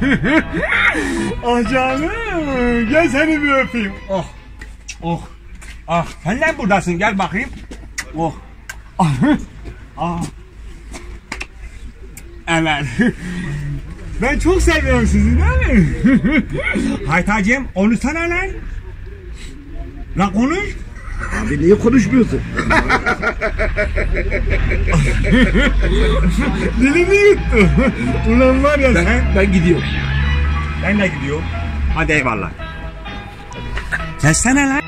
ah canım. Gel seni bir öpeyim. Oh. Oh. Ah sen de buradasın gel bakayım. Oh. Ah. ah. Evet. Ben çok seviyorum sizi değil mi? Haytacığım konuşsana lan. Lan konuş. Abi niye konuşmuyorsun? Dilimi yuttu. Ulan var ya sen. Ben, ben gidiyorum. Ben de gidiyorum. Hadi eyvallah. Gelsene lan.